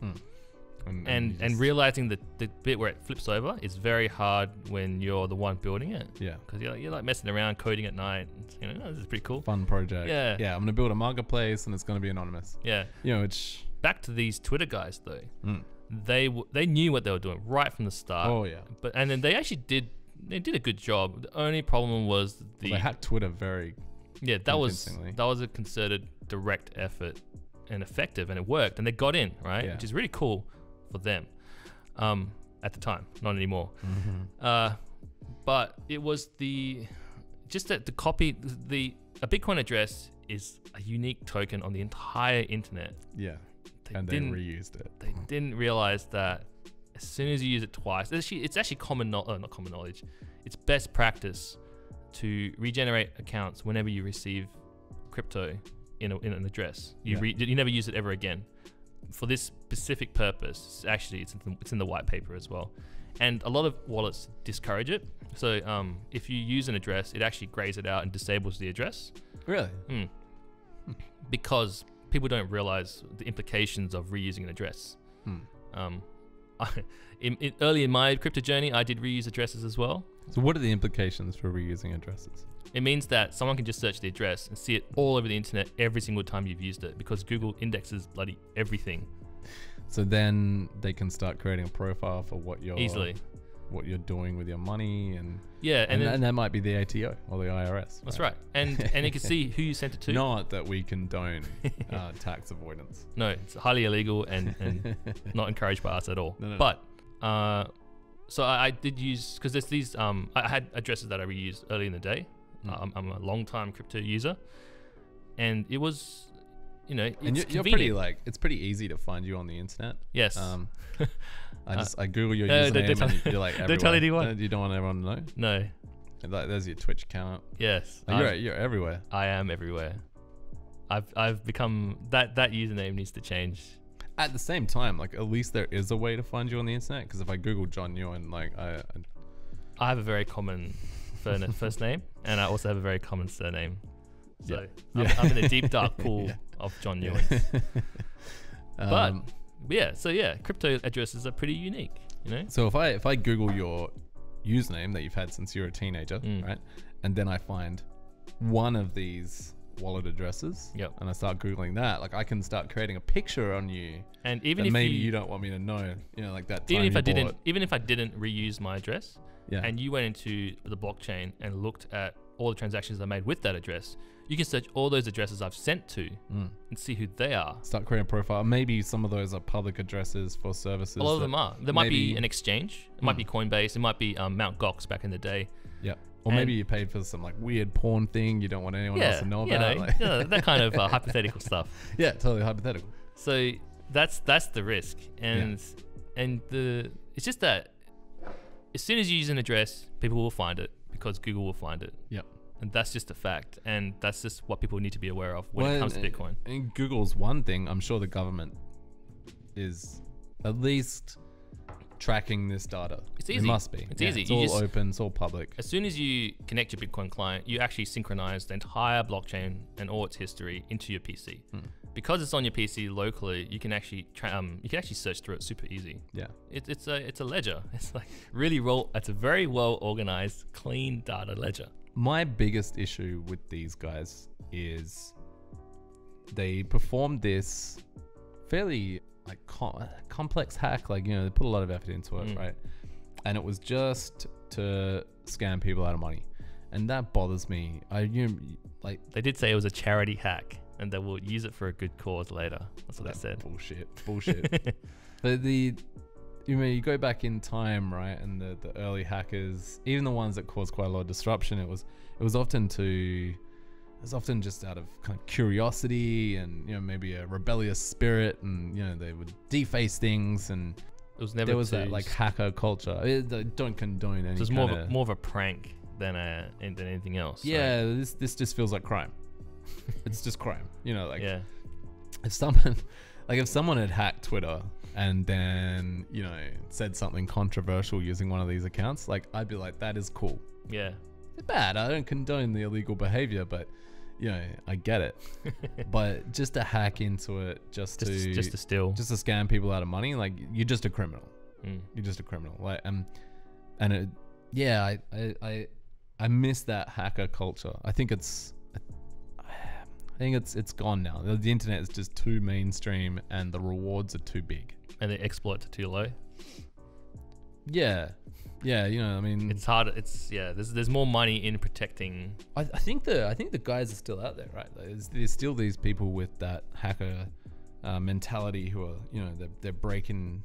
and and you and realizing that the bit where it flips over is very hard when you're the one building it yeah, because you're, like- you're like messing around coding at night and, you know "Oh, this is pretty cool fun project. Yeah. yeah. I'm gonna build a marketplace and it's gonna be anonymous. yeah You know, it's back to these twitter guys though mm. they w- they knew what they were doing right from the start oh yeah. but and then they actually did they did a good job the only problem was the Well, they had Twitter very yeah that was that was a concerted direct effort and effective and it worked and they got in right Yeah. which is really cool for them um at the time not anymore Mm-hmm. Uh, but it was the just that the copy the a Bitcoin address is a unique token on the entire internet. yeah, They and they didn't reused it. they didn't realize that as soon as you use it twice, it's actually, it's actually common no- uh, not common knowledge. It's best practice to regenerate accounts whenever you receive crypto in, a, in an address. You Yeah. re, you never use it ever again. For this specific purpose, actually, it's in, the, it's in the white paper as well. And a lot of wallets discourage it. So um, if you use an address, it actually grays it out and disables the address. Really? Mm. Because people don't realize the implications of reusing an address. Hmm. Um, I, in, in, early in my crypto journey, I did reuse addresses as well. So what are the implications for reusing addresses? It means that someone can just search the address and see it all over the internet every single time you've used it because Google indexes bloody everything So then they can start creating a profile for what you're easily. what you're doing with your money, and Yeah, and, and, then, and that might be the ATO or the IRS. that's right. And and you can see who you sent it to. Not that we condone uh, tax avoidance. No, it's highly illegal and, and not encouraged by us at all. No, no. but uh, so I, I did use because there's these um I had addresses that I reused early in the day. Mm. Um, I'm a long time crypto user, and it was, you know, it's and you're, you're pretty like it's pretty easy to find you on the internet. yes. Um, I just I Google your no, username don't tell- and you're like don't tell anyone. Uh, You don't want everyone to know. no. And, Like, there's your Twitch account. Yes. Uh, you're you're everywhere. I am everywhere. I've I've become that that username needs to change. At the same time, like at least there is a way to find you on the internet. Because if I Google John Ewan, like I, I I have a very common first name, and I also have a very common surname. So Yeah. I'm, Yeah. I'm in a deep dark pool Yeah. of John yeah. But Um, yeah, so yeah, crypto addresses are pretty unique. You know, So if I if I Google your username that you've had since you were a teenager, Mm. right, and then I find one of these wallet addresses, Yep. and I start googling that, like I can start creating a picture on you and even if maybe you, you, don't want me to know, you know, like that. even if I didn't, even if I didn't reuse my address, yeah, and you went into the blockchain and looked at all the transactions I made with that address, you can search all those addresses I've sent to Mm. and see who they are. start creating a profile. Maybe some of those are public addresses for services. A lot of them are. There might be an exchange. It might Hmm. be Coinbase. It might be um, Mount Gox back in the day. Yeah. Or And- maybe you paid for some like weird porn thing you don't want anyone else to know you about. know, like- yeah, that kind of uh, hypothetical stuff. yeah, totally hypothetical. So that's that's the risk, and and the it's just that as soon as you use an address, people will find it because Google will find it, Yep. and that's just a fact. And that's just what people need to be aware of when it Well, comes to and- Bitcoin. And Google's one thing. I'm sure the government is at least tracking this data. It's easy. It must be. It's Yeah, easy. It's You all just- open. It's all public. As soon as you connect your Bitcoin client, you actually synchronize the entire blockchain and all its history into your PC. Hmm. Because it's on your PC locally, you can actually um, you can actually search through it super easy. Yeah. It, it's a it's a ledger. It's like really well. It's a very well organized, clean data ledger. My biggest issue with these guys is they performed this fairly like com- complex hack. Like you know, they put a lot of effort into it, Mm. right? And it was just to scam people out of money, and that bothers me. I you know, like They did say it was a charity hack, and they will use it for a good cause later. That's what that they said. bullshit, bullshit. but the you mean you go back in time, right? And the, the early hackers, even the ones that caused quite a lot of disruption, it was it was often to it was often just out of kind of curiosity and you know maybe a rebellious spirit, and you know they would deface things, and It was never. there was that like hacker culture. I don't condone any. it was more of, a, more of a prank than a than anything else. so- yeah, this this just feels like crime. it's just crime, you know, like yeah. if someone like if someone had hacked Twitter and then you know said something controversial using one of these accounts, like I'd be like, that is cool. Yeah. It's bad. I don't condone the illegal behavior, but you know I get it. but just to hack into it, just, Just to just to steal. just to scam people out of money, like you're just a criminal. Mm. You're just a criminal. Like um, and it, yeah, I, I I I miss that hacker culture. I think it's I think it's it's gone now. The, the internet is just too mainstream, and the rewards are too big. and the exploits are too low. Yeah, yeah. You know, I mean, It's hard. It's yeah. There's there's more money in protecting. I, I think the I think the guys are still out there, right? There's, there's still these people with that hacker uh, mentality who are, you know, they're, they're breaking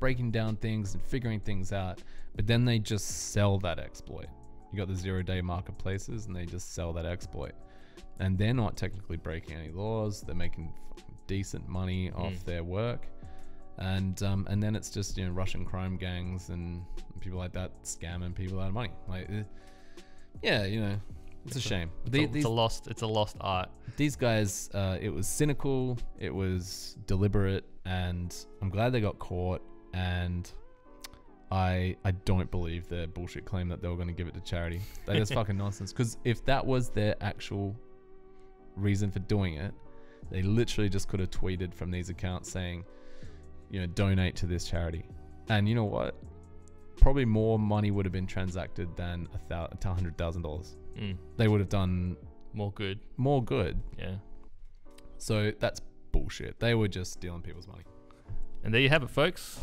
breaking down things and figuring things out, but then they just sell that exploit. You got the zero day marketplaces, and they just sell that exploit, and they're not technically breaking any laws. They're making decent money off Mm. their work. And um, and then it's just you know Russian crime gangs and people like that scamming people out of money. Like, uh, yeah, you know, it's a shame. It's, The- a, these, it's a lost. It's a lost art. these guys, uh, it was cynical, it was deliberate, and I'm glad they got caught. And I I don't believe their bullshit claim that they were going to give it to charity. That is fucking nonsense. Because if that was their actual reason for doing it, they literally just could have tweeted from these accounts saying, you know, donate to this charity. And you know what? Probably more money would have been transacted than a thousand, hundred thousand dollars. Mm. They would have done More good. more good Yeah. so that's bullshit. They were just stealing people's money. And there you have it, folks.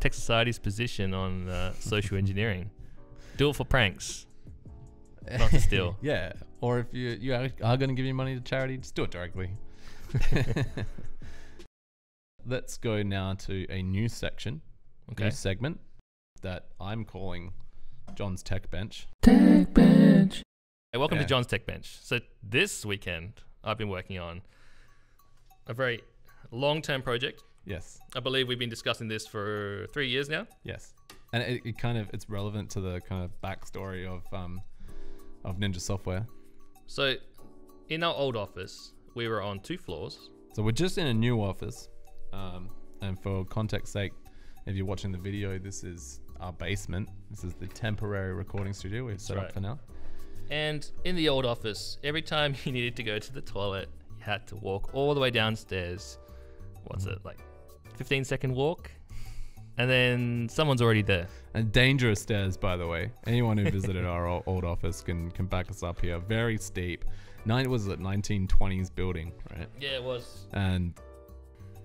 Tech Society's position on uh, social engineering. Do it for pranks. Not to steal. yeah. Or if you you are, are going to give your money to charity, just do it directly. Let's go now to a new section, Okay. new segment that I'm calling John's Tech Bench. Tech Bench. Hey, welcome Yeah. to John's Tech Bench. So this weekend, I've been working on a very long-term project. Yes. I believe we've been discussing this for three years now. Yes. And it, it kind of it's relevant to the kind of backstory of um of Ninja Software. So, in our old office, we were on two floors. So we're just in a new office. Um, and for context sake, if you're watching the video, this is our basement. This is the temporary recording studio we've set right. up for now. And in the old office, every time you needed to go to the toilet, you had to walk all the way downstairs. What's it, like 15 second walk? And then someone's already there. And dangerous stairs, by the way. Anyone who visited our old office can can back us up here. Very steep. Nine was it 1920s building, right? Yeah, it was. And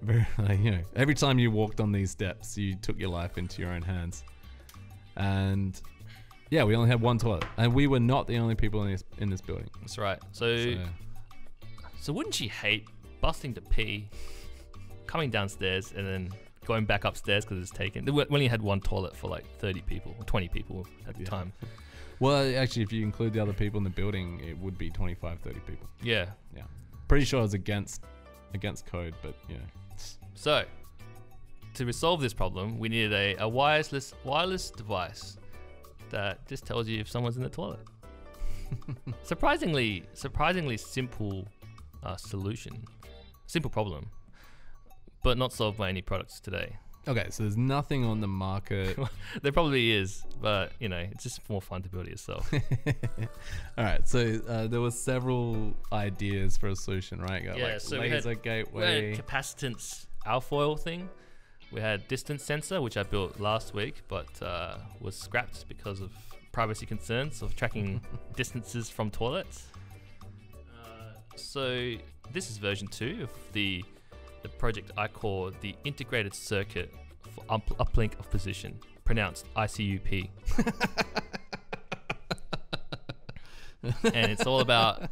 very you know, every time you walked on these steps, you took your life into your own hands. And yeah, we only had one toilet, and we were not the only people in this in this building. That's right. So, So, so wouldn't you hate busting to pee, coming downstairs, and then going back upstairs because it's taken? We only had one toilet for like 30 people, or 20 people at the Yeah. time. Well, actually, if you include the other people in the building, it would be 25, 30 people. Yeah. Yeah. Pretty sure it's against against code, but you know. So, to resolve this problem, we needed a, a wireless wireless device that just tells you if someone's in the toilet. surprisingly, surprisingly simple uh, solution, simple problem, but not solved by any products today. Okay, so there's nothing on the market. There probably is, but you know, it's just more fun to build it yourself. All right, so uh, there were several ideas for a solution, right? Got Yeah, like so we had- laser we had gateway. capacitance alfoil thing. We had distance sensor, which I built last week, but uh, was scrapped because of privacy concerns of tracking distances from toilets. Uh, so this is version two of the the project I call the integrated circuit for up- uplink of position, pronounced ICUP. and it's all about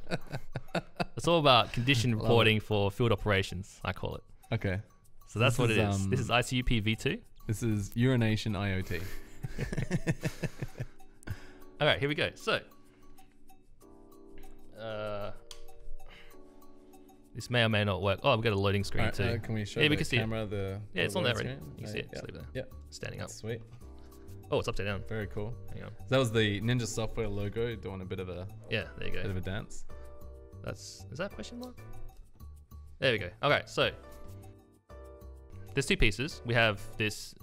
it's all about condition reporting for field operations. I call it. okay, So that's This what is, it is. this is um, ICUP v2. this is urination IoT. All right, here we go. So, uh, this may or may not work. Oh, we've got a loading screen Alright, too. uh, can we show Yeah, the we can see it. camera the? Yeah, the it's on there already. screen? You can see it. Yeah, it yeah, Standing up. sweet. Oh, it's upside down. Very cool. Hang on. That was the Ninja Software logo doing a bit of a Yeah, there you go. bit of a dance. That's is that a question mark? There we go. Okay, so there's two pieces. We have this,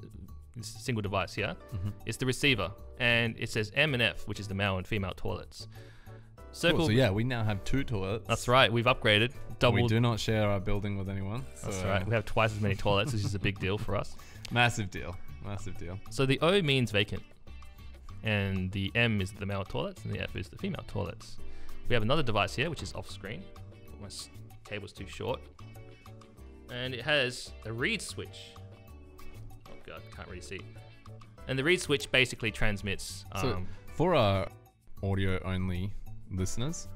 this single device here. Mhm. It's the receiver, and it says M and F, which is the male and female toilets. Circle. Cool. So yeah, we now have two toilets. That's right. We've upgraded. Double. We do not share our building with anyone. That's right. We have twice as many toilets, which is a big deal for us. Massive deal. Massive deal. So the O means vacant, and the M is the male toilets, and the F is the female toilets. We have another device here, which is off screen. My cable's too short, and it has a reed switch. Oh god, can't really see. And the reed switch basically transmits. So Um, for our audio only listeners,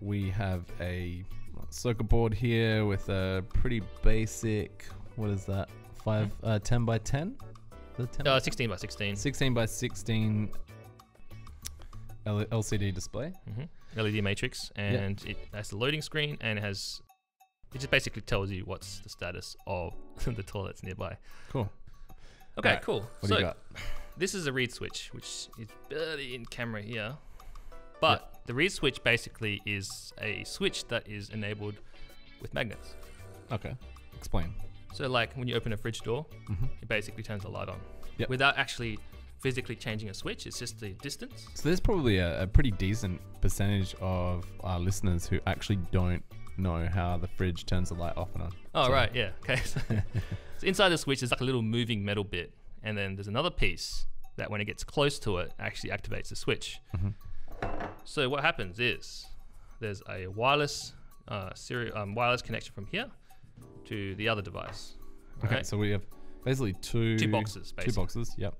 we have a circuit board here with a pretty basic. What is that? Five, uh, 10 by 10? Is it 10 by uh, 16 by 16. 16 by 16 L- LCD display. Mm-hmm. LED matrix, and it has a loading screen, and it has. It just basically tells you what's the status of the toilets nearby. Cool. Okay, Alright, cool. What so do you got? this is a reed switch, which is barely in camera here. But the reed switch basically is a switch that is enabled with magnets. Okay. Explain. So, like when you open a fridge door, Mhm. it basically turns the light on Yep. without actually physically changing a switch. It's just the distance. So there's probably a, a pretty decent percentage of our listeners who actually don't know how the fridge turns the light off and on. Oh, So- right, yeah. Okay. So, so inside the switch, there's like a little moving metal bit, and then there's another piece that, when it gets close to it, actually activates the switch. Mhm. So what happens is there's a wireless uh, serial um, wireless connection from here to the other device. Okay, right? so we have basically two Two boxes, Two basically. boxes. Yep.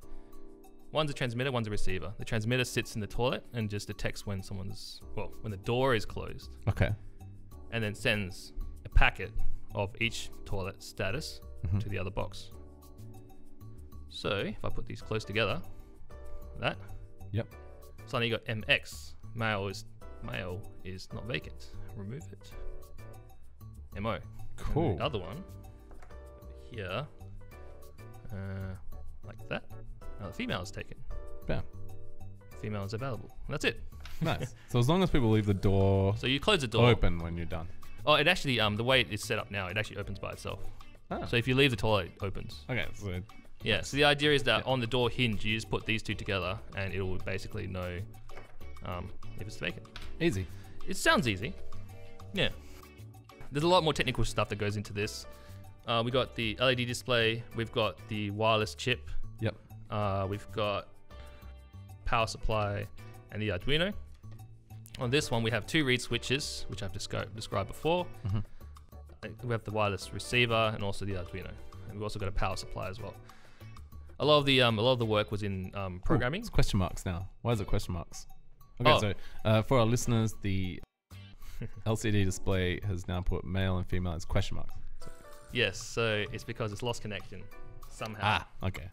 One's a transmitter, one's a receiver. The transmitter sits in the toilet and just detects when someone's well, when the door is closed, Okay. And then sends a packet of each toilet status Mhm. to the other box. So if I put these close together, that. Yep. Now you got MX. Male is male is not vacant. Remove it. MO. Cool. The other one here, uh, like that. Now the female is taken. Yeah. Female is available. And that's it. Nice. so as long as people leave the door So you close the door. open when you're done. Oh, it actually um the way it's set up now, it actually opens by itself. Ah. So if you leave the toilet, it opens. Okay. So Yeah. So the idea is that on the door hinge, you just put these two together, and it will basically know um, if it's vacant. easy. It sounds easy. Yeah. There's a lot more technical stuff that goes into this. Uh, we got the LED display. We've got the wireless chip. Yep. Uh, we've got power supply and the Arduino. On this one, we have two reed switches, which I've descri- described before. Mhm. Uh, We have the wireless receiver and also the Arduino, and we've also got a power supply as well. A lot of the um, a lot of the work was in um, Ooh, programming. it's question marks now. Why is it question marks? Okay, Oh. so uh, for our listeners, the LCD display has now put male and female as question marks. Yes, so it's because it's lost connection somehow. Ah, okay.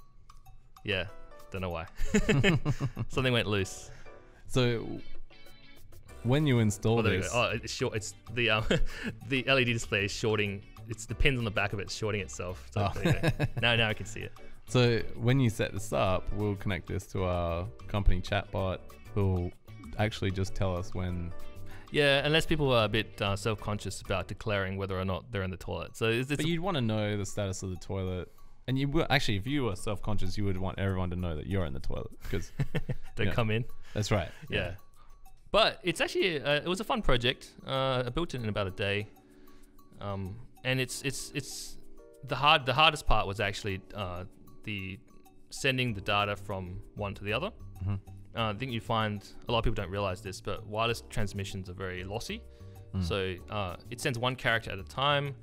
Yeah, don't know why. Something went loose. So when you install Oh, there this. Oh, it's short. It's the um, the LED display is shorting it's the pins on the back of it shorting itself. So Oh. you now, now I can see it. So when you set this up, we'll connect this to our company chatbot, who'll actually just tell us when. Yeah, unless people are a bit uh, self-conscious about declaring whether or not they're in the toilet. So it's, it's But you'd want to know the status of the toilet, and you will actually, if you were self-conscious, you would want everyone to know that you're in the toilet because they yeah. come in. that's right. Yeah. But it's actually uh, it was a fun project. Uh, I built it in about a day, um, and it's it's it's the hard the hardest part was actually uh, the sending the data from one to the other. Mhm. Uh, I think you find a lot of people don't realize this, but wireless transmissions are very lossy. Mm. So uh, it sends one character at a time.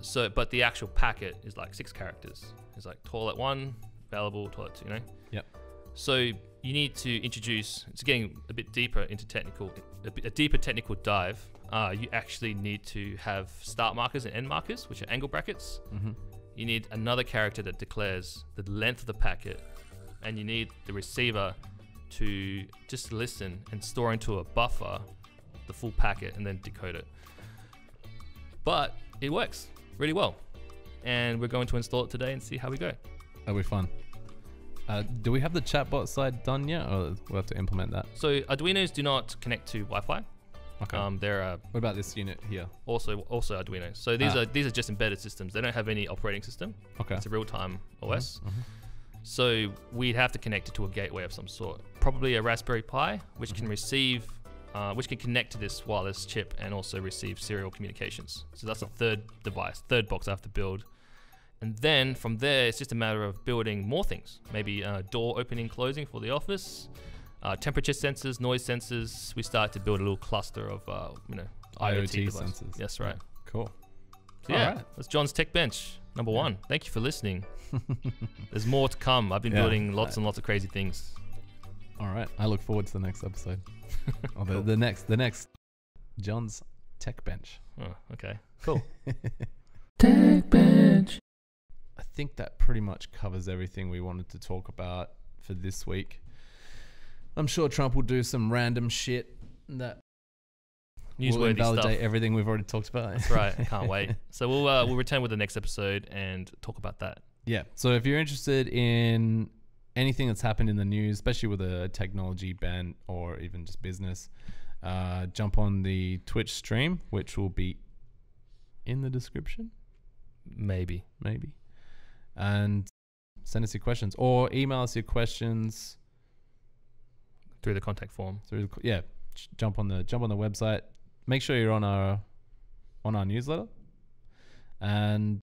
So, but the actual packet is like six characters. It's like toilet one, available, toilet two, you know? Yep. So you need to introduce, it's getting a bit deeper into technical, a, bit, a deeper technical dive. Uh, you actually need to have start markers and end markers, which are angle brackets. Mm-hmm. You need another character that declares the length of the packet, and you need the receiver to just listen and store into a buffer the full packet and then decode it. But it works really well, and we're going to install it today and see how we go. That'll be fun. Uh, do we have the chatbot side done yet, or we'll have to implement that? So Arduinos do not connect to Wi-Fi. Okay. Um, they're uh, what about this unit here? also also Arduino. So these Ah. are these are just embedded systems. They don't have any operating system. Okay. It's a real-time OS. mhm. So we'd have to connect it to a gateway of some sort, probably a Raspberry Pi, which can receive, uh, which can connect to this wireless chip and also receive serial communications. So that's a third device, third box I have to build. And then from there, it's just a matter of building more things. Maybe uh, door opening, closing for the office, uh, temperature sensors, noise sensors. We start to build a little cluster of, uh, you know, IoT, IoT devices. sensors. That's right. Cool. So yeah, Alright. that's John's Tech Bench number one. Thank you for listening. There's more to come. I've been Yeah. building lots and lots of crazy things. All right. I look forward to the next episode. or the, the next, the next John's Tech Bench. Oh, okay, cool. I think that pretty much covers everything we wanted to talk about for this week. I'm sure Trump will do some random shit that will invalidate stuff. everything we've already talked about. That's right. I can't wait. So we'll uh, we'll return with the next episode and talk about that. Yeah. So if you're interested in anything that's happened in the news, especially with a technology bent or even just business, uh, jump on the Twitch stream, which will be in the description, Maybe. maybe. And send us your questions or email us your questions through the contact form. through the, yeah jump on the jump on the website. Make sure you're on our on our newsletter. And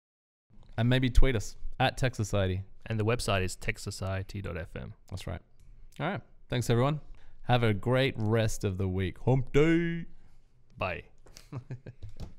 and maybe tweet us at tech society. And the website is techsociety.fm. that's right. All right. Thanks everyone. Have a great rest of the week. Hump day. Bye.